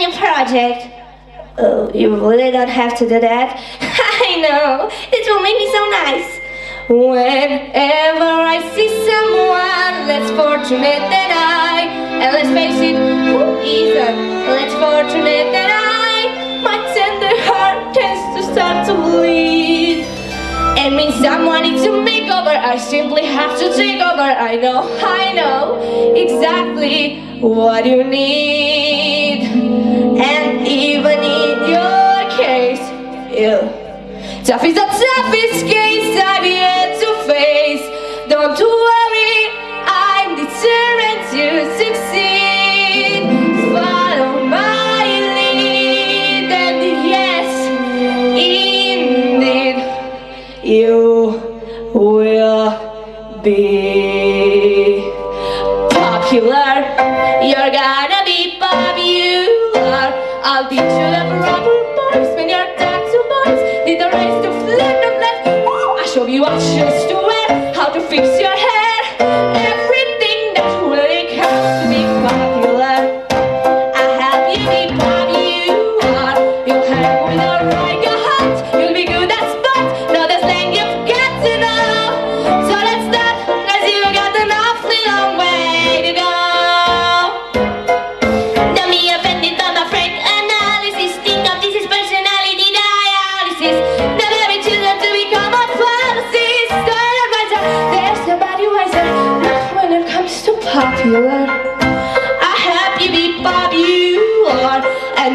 new project. Oh, you really don't have to do that. I know, it will make me so nice. Whenever I see someone less fortunate than I, and let's face it, who isn't less fortunate than I? My tender heart tends to start to bleed. And when someone needs a makeover, I simply have to take over. I know, I know exactly what you need. You. Tough is the toughest case I've yet to face. Don't worry, I'm determined to succeed. Follow my lead, and yes, indeed, you will be popular. You're gonna be popular. I'll teach you options to wear, how to fix your hair.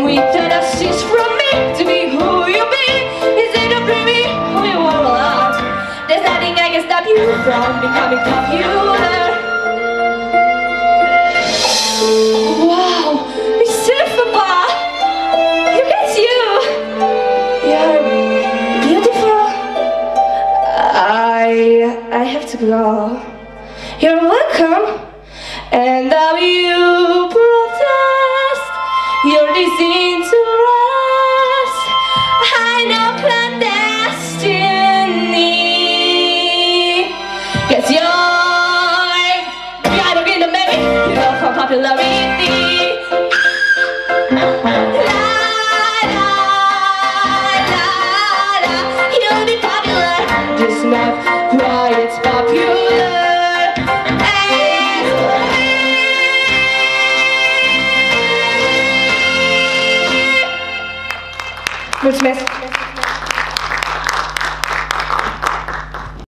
and we assist from me to be who you be. Instead of me who you. There's nothing I can stop you from becoming popular. Wow, Miss Elphaba! Look at you! You're beautiful. I I have to go. You're welcome. Mulțumesc!